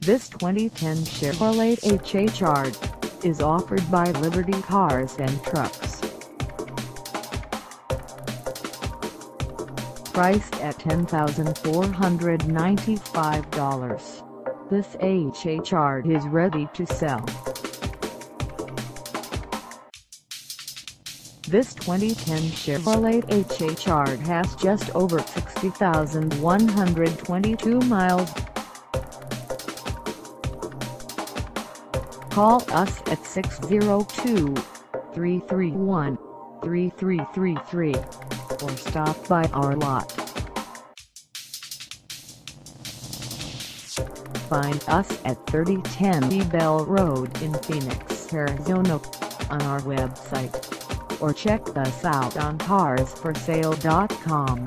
This 2010 Chevrolet HHR is offered by Liberty Cars and Trucks. Priced at $10,495, this HHR is ready to sell. This 2010 Chevrolet HHR has just over 60,122 miles. Call us at 602-331-3333 or stop by our lot. Find us at 3010 Bell Road in Phoenix, Arizona on our website or check us out on carsforsale.com.